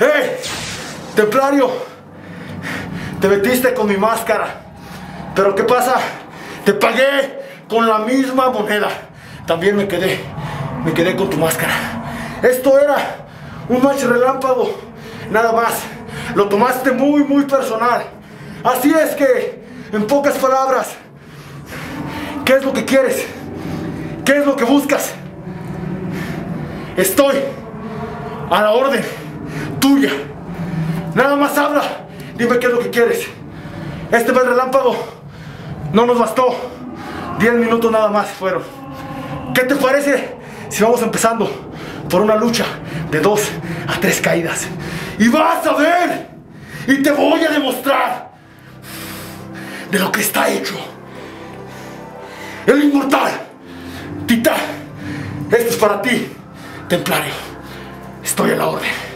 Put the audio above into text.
¡Eh! Templario, te metiste con mi máscara. Pero ¿qué pasa? Te pagué con la misma moneda. También me quedé, me quedé con tu máscara. Esto era un match relámpago, nada más. Lo tomaste muy, muy personal. Así es que, en pocas palabras, ¿qué es lo que quieres? ¿Qué es lo que buscas? Estoy a la orden tuya. Nada más habla. Dime qué es lo que quieres. Este mes relámpago no nos bastó. Diez minutos nada más fueron. ¿Qué te parece si vamos empezando por una lucha de dos a tres caídas? Y vas a ver. Y te voy a demostrar de lo que está hecho. El inmortal. Tita. Esto es para ti, templario. Estoy a la orden.